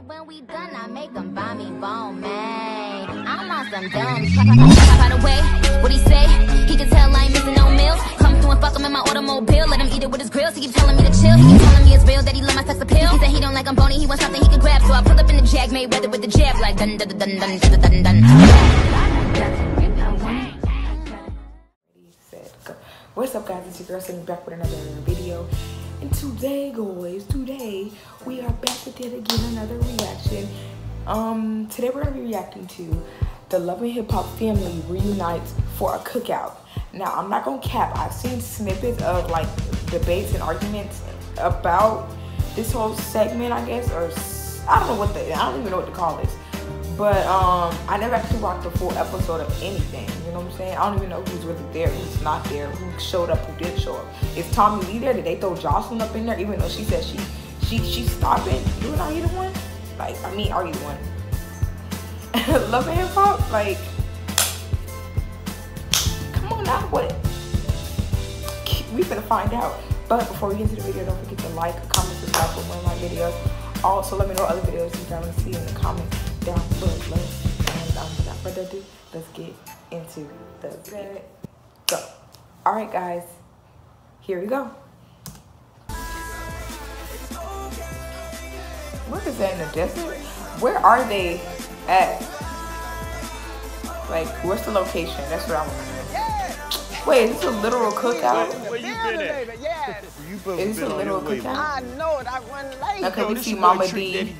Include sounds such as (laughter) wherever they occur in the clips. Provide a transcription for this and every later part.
And when we done, I make them buy me bone, man. I'm on some dumb By the way, what he say? He can tell I ain't missing no meals. Come through and fuck him in my automobile. Let him eat it with his grills. He keep telling me to chill. He keep telling me it's real that he love my sex appeal. He said he don't like I'm bony. He wants something he can grab. So I pull up in the jag, made weather with the jab. Like dun dun dun dun dun dun dun dun. What's up guys, it's your girl sitting back with another video. And today guys, today we are back with yet again another reaction. Um, today we're gonna be reacting to the Love and Hip Hop family reunites for a cookout. Now I'm not gonna cap, I've seen snippets of like debates and arguments about this whole segment, I guess, or I don't know what the, I don't even know what to call this. But um, I never actually watched a full episode of anything. You know what I'm saying? I don't even know who's really there, who's not there, who showed up, who didn't show up. Is Tommie Lee there? Did they throw Joseline up in there? Even though she said she she she's stopping. You and are you the one? Like I mean, are you the one? (laughs) Love and hip hop? Like, come on now, what? We finna find out. But before we get into the video, don't forget to like, comment, subscribe for more of my videos. Also, let me know other videos you guys want to see in the comments down below. And um, without further ado, let's get into the video. Go. All right, guys. Here we go. What is that in the desert? Where are they at? Like, what's the location? That's what I want to know. Wait, is this a literal cookout? Where you been at? it's a little. I know it. I run late. Okay, we see Mama Dee.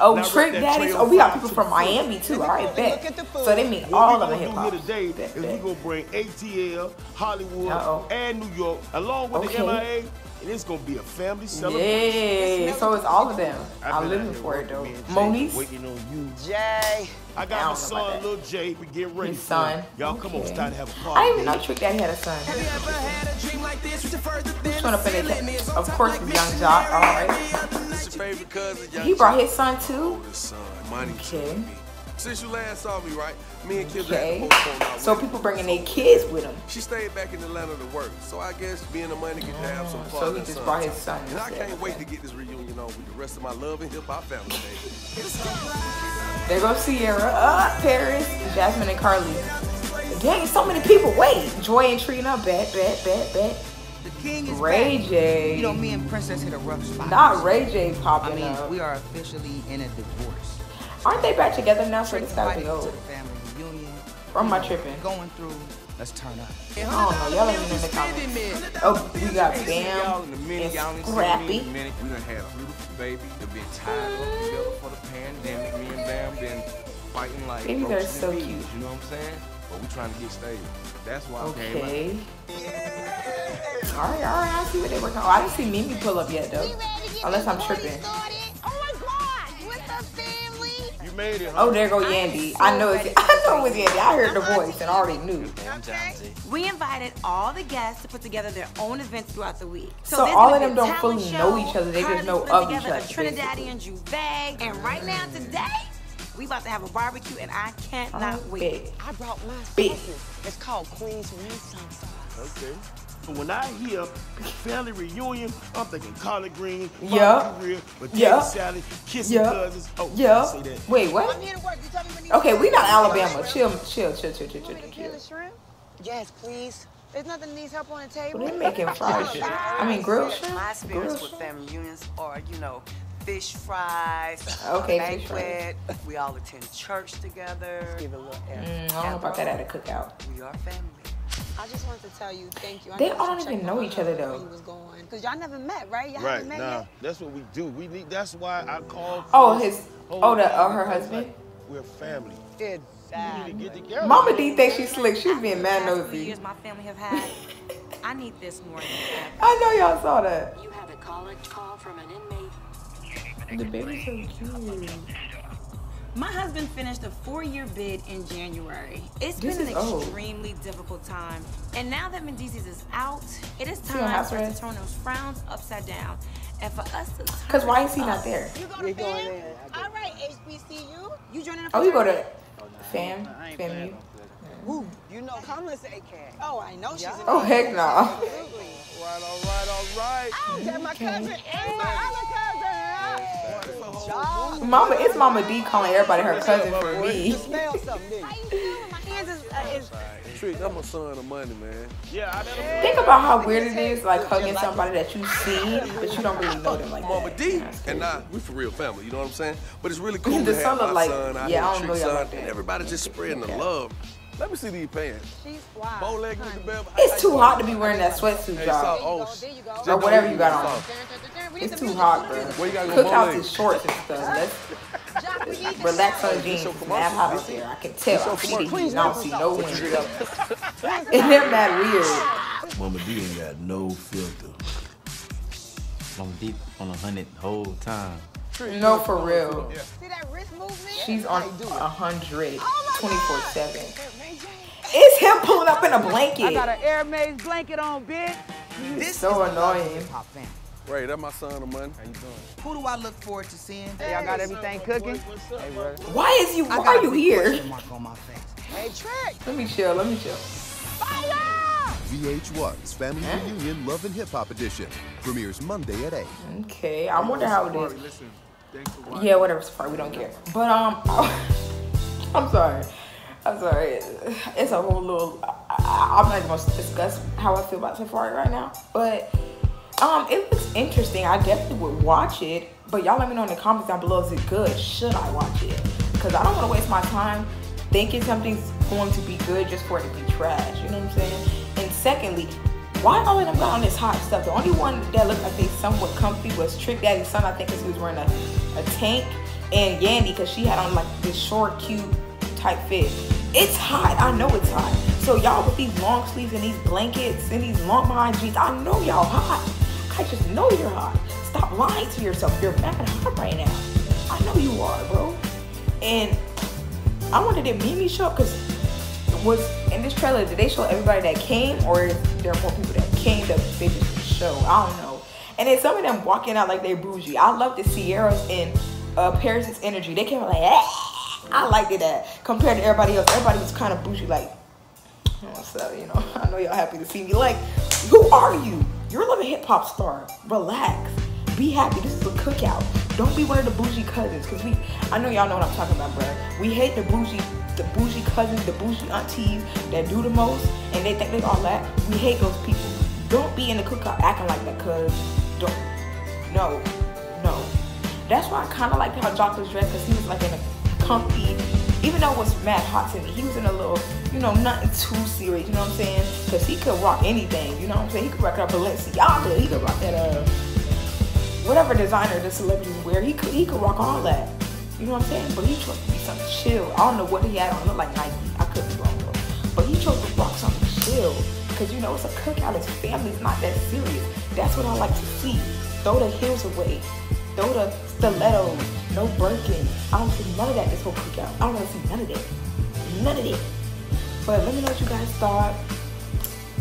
Oh, Trick Daddy. Oh, we got people from Miami too. All right, bet. So they mean all of the hip hop. Today is we gonna bring ATL, Hollywood, Uh-oh. and New York, along with okay. the MIA and it's gonna be a family celebration. Yeah, so it's all of them. I'm living for it though. Monique, waiting on you, Jay. I got I my son, little Jay. We get ready. His son. Y'all okay. come on, start to have a party. I even know Trick Daddy had a son. Have you ever had a dream like this? Who's showing up in it? Of course, Yung Joc. All right. He brought his son too. Okay me. Since you last saw me, right? Me and Kim Okay. had the postpone our So people bringing their kids with them. She stayed back in Atlanta to work, so I guess being a money could have some so fun. he just brought his son And I can't wait to get this reunion on with the rest of my love and hip hop family, baby. There goes Sierra, uh, Paris, Jasmine, and Karlie. Dang, so many people. Wait, Joy and Trina, bet, bet, bet, bet. The king is Ray back. J. You know, me and Princess hit a rough spot. Not Ray J popping I mean, up. we are officially in a divorce. Aren't they back together now? So Trick this gotta be invited me to old. the family reunion. Or am I tripping? Going through, let's turn up. I don't know. Y'all let me know in the comments. Oh, we got Ain't y'all Bam in a minute. Y'all and ain't seen me in a Scrappy. minute. We done had a beautiful baby. They've been tied up together for the pandemic. Me and Bam been fighting like Babies are so cute. You know what I'm saying? But we trying to get stable. That's why I came out. Okay. All right, all right. I see what they working on. Oh, I didn't see Mimi pull up yet though. Unless I'm tripping. You made it, oh, huh? Oh, there go Yandy. I know it's. (laughs) I know it was Yandy. I heard the voice and already knew. We invited all the guests to put together their own events throughout the week. So there's all of them don't talent fully know each other, they just know put of together each other, A Trinidadian Juve, and right now today, we about to have a barbecue, and I cannot wait. Big. I brought my Big. sauces. It's called Queen's Renaissance sauce. Okay. So when I hear family reunion, I'm thinking collard greens, Yeah. barbecue grill, potato Yeah. salad, kissing Yeah. cousins. Oh, Yeah. say that. Wait, what? I'm here to work. You tell me Okay, we not Alabama. Chill, chill, chill, chill, chill, chill, Want to kill chill. the shrimp? Yes, please. There's nothing needs help on the table. Well, they making fried (laughs) shit. I mean, grilled shrimp. My Grilled experience with family reunions are, you know, fish fries, Okay, a fish fries. banquet. We all attend church together. Give it a little air. Mm, I don't know about that at a cookout. We are family. I just wanted to tell you thank you. I They all don't even know each other, though. where he was going. Cause y'all never met, right? Y'all Right met now, yet? that's what we do. We need. That's why I called. Oh, for his. Oh, the. Uh, thing, Oh, her husband. like, We're family. Exactly. We need to get together. Mama Dee thinks she's slick. She's being mad After the past nosy. years my family have had, I need this more than ever. (laughs) I know y'all saw that. You have a college call from an inmate. The baby's so cute. My husband finished a four-year bid in January. It's This been an is old. extremely difficult time. And now that Mendeecees is out, it is time for us to turn those frowns upside down. And for us to Cause why is he up. not there? You go We to going fam? there. All right, HBCU. You joining the Oh, you go to fraternity? fam, fam you. Woo. You know, Kamala's AK. Oh, I know she's Yeah. in Oh heck no. Absolutely. All right, all right, all right. Oh, that's my cousin and my other cousin. So job. Mama, it's Mama Dee calling everybody her cousin for me. Smell (laughs) something, didn't? My hands is, uh, is Trick, that's my son of money, man. Yeah, Think about how weird it is, like hugging somebody that you see, but you don't really know them like Mama that. D. And I, now, we for real family, you know what I'm saying? But it's really cool The to son have my like- son out yeah, I here, don't know son, like that. and everybody just spreading the love. Let me see these pants. she's wild. Bow leg with bell. It's too hot to be wearing that sweatsuit, Hey, y'all. so, oh, There you. Or whatever you got on. We It's too hot, bro. Where you gotta go, Cookouts Bowling? is shorts and stuff. Let's Joc, we need relax on jeans. your It's mad hot out there. I can tell. I your see the heat. I don't see no wind. And they're mad weird. Mama Dee ain't got no filter. I'm deep on a hundred whole time. No, for real. See that wrist movement? She's on a hundred, 24 seven. It's him pulling up in a blanket. I got an Air Maze blanket on, bitch. This So is the annoying. Hip-hop. Ray, that's my son of money. How you doing? Who do I look forward to seeing? Hey, y'all got everything cooking? Hey, brother. Why is you? Why are a you big here? question mark on my face. Hey, Trick. Let me chill. Let me chill. Fire! VH1's Family Reunion Love and Hip Hop Edition premieres Monday at 8. Okay, I wonder how it is. Listen, thanks for watching. Yeah, whatever. Safaree, we don't care. But um, (laughs) I'm sorry. I'm sorry. It's a whole little. I, I'm not even gonna discuss how I feel about Safaree right now. But um, it looks interesting. I definitely would watch it. But y'all let me know in the comments down below. Is it good? Should I watch it? Because I don't want to waste my time thinking something's going to be good just for it to be trash. You know what I'm saying? And secondly, why all of them got on this hot stuff? The only one that looked like they somewhat comfy was Trick Daddy's son, I think, because he was wearing a, a tank, and Yandy, because she had on like this short, cute type fit. It's hot. I know it's hot. So y'all with these long sleeves and these blankets and these long behind jeans, I know y'all hot. I just know you're hot. Stop lying to yourself. You're mad hot right now. I know you are, bro. And I wanted did Mimi show up because was in this trailer did they show everybody that came or there more people that came that they just show? I don't know. And then some of them walking out like they bougie. I love the Sierras and uh, Paris's energy. They came out like, ah! I liked it that compared to everybody else. Everybody was kind of bougie, like, so you know. (laughs) I know y'all happy to see me. Like, who are you? You're a little hip hop star. Relax. Be happy. This is a cookout. Don't be one of the bougie cousins, cause we. I know y'all know what I'm talking about, bruh. We hate the bougie, the bougie cousins, the bougie aunties that do the most, and they think they all that. We hate those people. Don't be in the cookout acting like that, cause don't. No, no. That's why I kind of liked how Joc was dressed, cause he was like in a comfy. Even though it was mad hot to me, he was in a little, you know, nothing too serious. You know what I'm saying? Cause he could rock anything. You know what I'm saying? He could rock a Balenciaga. He could rock that uh whatever designer the celebrities wear, he could he could rock all that. You know what I'm saying? But he chose to be something chill. I don't know what he had on. It looked like Nike. I could be wrong though. But he chose to rock something chill. Cause you know it's a cookout. His family's not that serious. That's what I like to see. Throw the heels away. Throw the stilettos. No Birkin. I don't see none of that this whole cookout. I don't want to see none of that. None of that. But let me know what you guys thought.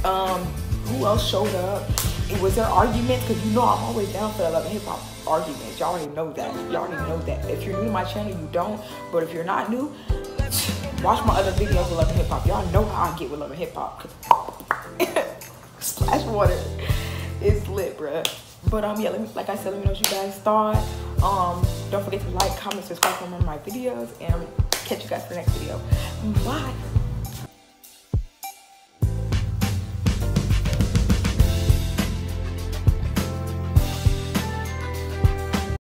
Um, who else showed up? It was there arguments because you know I'm always down for the love and hip hop arguments. Y'all already know that. Y'all already know that. If you're new to my channel, you don't. But if you're not new, (sniffs) watch my other videos with love and hip hop. Y'all know how I get with love and hip hop. (laughs) Splash water is lit, bruh. But um, yeah, let me, like I said, let me know what you guys thought. Um, don't forget to like, comment, subscribe for more of my videos, and catch you guys for the next video. Bye.